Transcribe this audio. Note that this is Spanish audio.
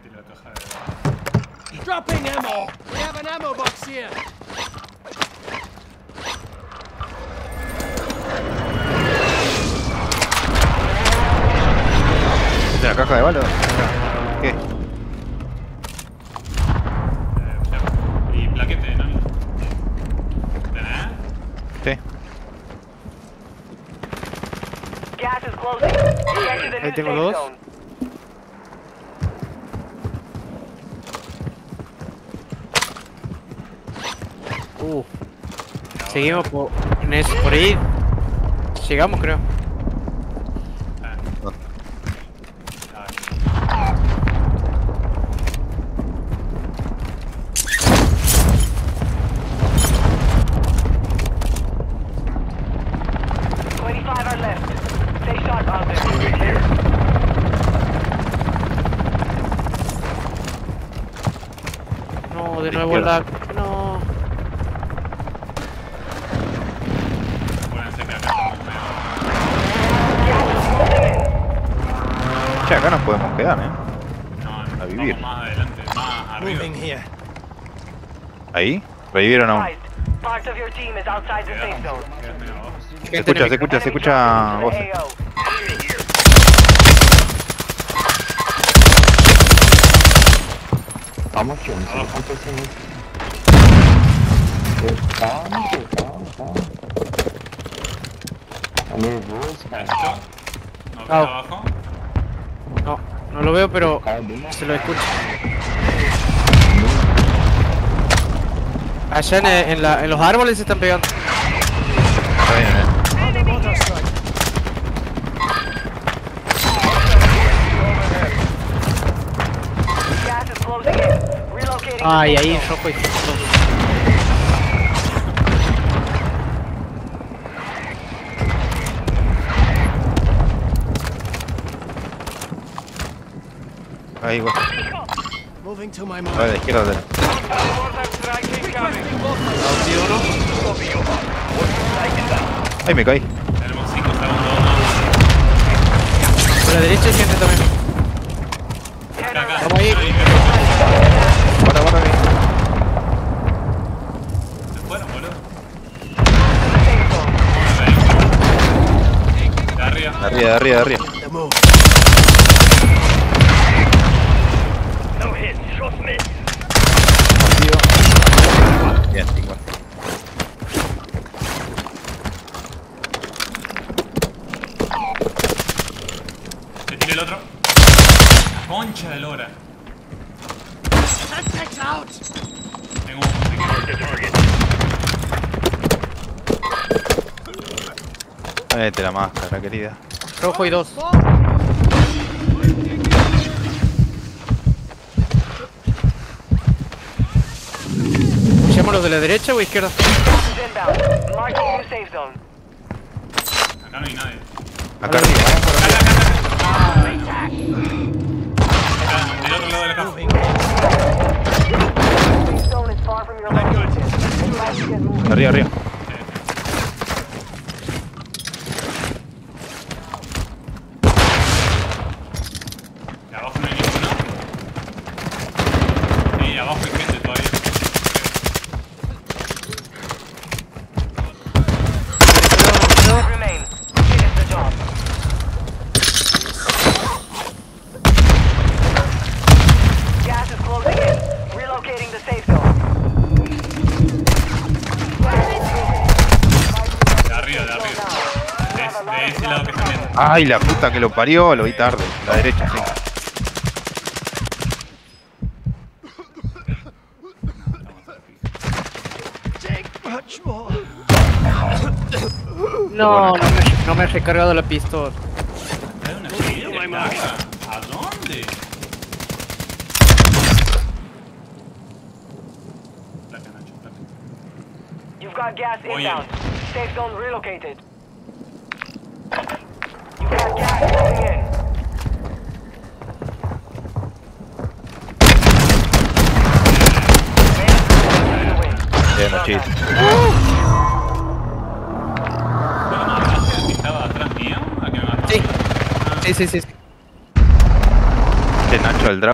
metí la caja de. Dropping ammo! We have an ammo box here! ¿De la caja de balas? ¿Qué? Eh. Y plaquete, ¿no? Sí. Ahí tengo dos. Uh. Seguimos por, por ahí. Llegamos, creo. No. De nuevo la. Che, acá nos podemos quedar, ¿eh? No, A vivir. vamos más adelante, más arriba. Moving here. Ahí. Revivieron abajo. Se escucha, se escucha, se escucha voces. Vamos, no Calma, calma, calma. ¿No abajo? No, no lo veo, pero na se lo escucho. Allá en, en la- en los árboles se están pegando. Está bien, ¿eh? Ay, ahí zone. rojo y Ahí, va. Moving to my Va de mark. izquierda a derecha. Ay, me caí. Tenemos 5 segundos Por la derecha hay gente también. Vamos ahí. Ahora, ahora, ahí. Se fueron, boludo. Safe zone. De arriba. De arriba, de arriba, de arriba. The move. Bien, 50. Se tira el otro. La concha de lora. Tengo un Mete la máscara, querida. Rojo y dos. ¿Llamo los de la derecha o izquierda? Acá no hay nadie. Acá arriba. अरे अरे Ay, la puta que lo parió, lo vi tarde. La derecha, sí. No, no me, no me he recargado la pistola. ¿A dónde? Placa, Nacho, placa. You've got gas inbound. Safe zone relocated. Bien, machito. ¿Fue lo más grande el que estaba atrás mío? ¿A que me mató? Sí. Sí, sí, sí. Este Nacho el drag.